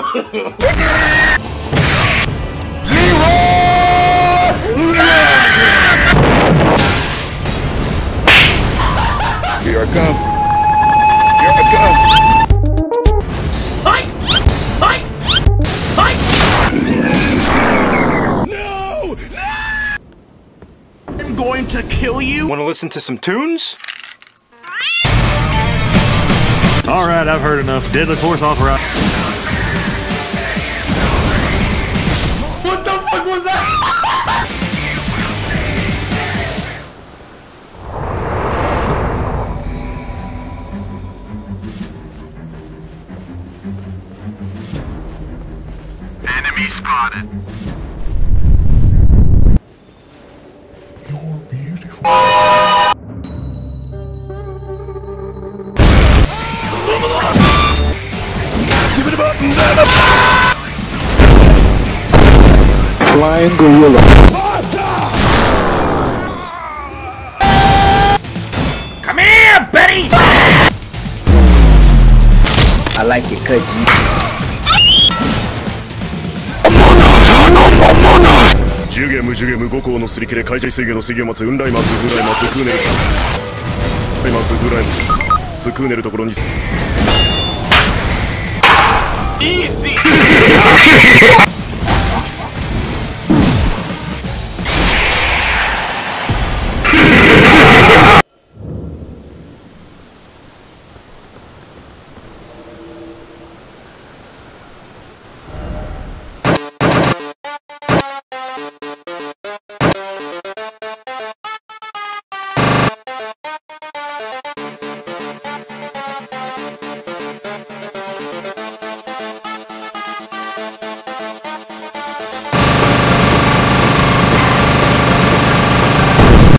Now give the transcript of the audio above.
Here I come. Here I come. Fight! Fight! Fight! I'm going to kill you. Want to listen to some tunes? Alright, I've heard enough. Deadly Force authorized. Enemy spotted. Flying gorilla. Come here, Betty! I like it cause you ジュゲムジュゲム五行のすり切れ海水水魚の水魚松雲来松風来松風ネル。はい松風来松クーネルところに